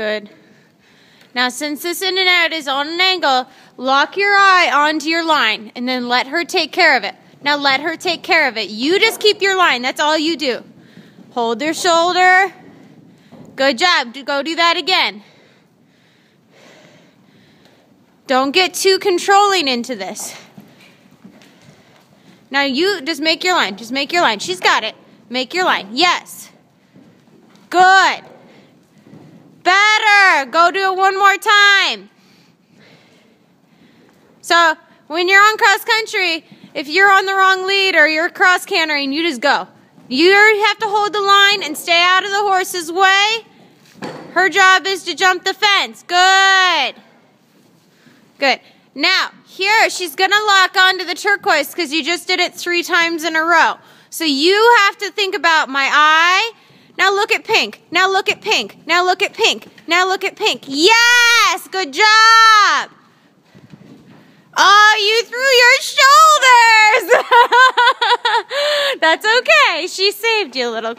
Good. Now, since this in and out is on an angle, lock your eye onto your line and then let her take care of it. Now, let her take care of it. You just keep your line. That's all you do. Hold their shoulder. Good job. Go do that again. Don't get too controlling into this. Now, you just make your line. Just make your line. She's got it. Make your line. Yes. Good. Go do it one more time. So, when you're on cross country, if you're on the wrong lead or you're cross cantering, you just go. You have to hold the line and stay out of the horse's way. Her job is to jump the fence. Good. Good. Now, here, she's going to lock onto the turquoise because you just did it three times in a row. So you have to think about my eye. Now look at pink. Now look at pink. Now look at pink. Now look at pink. Yes! Good job! Oh, you threw your shoulders! That's okay. She saved you a little.